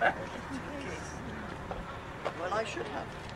Well, I should have.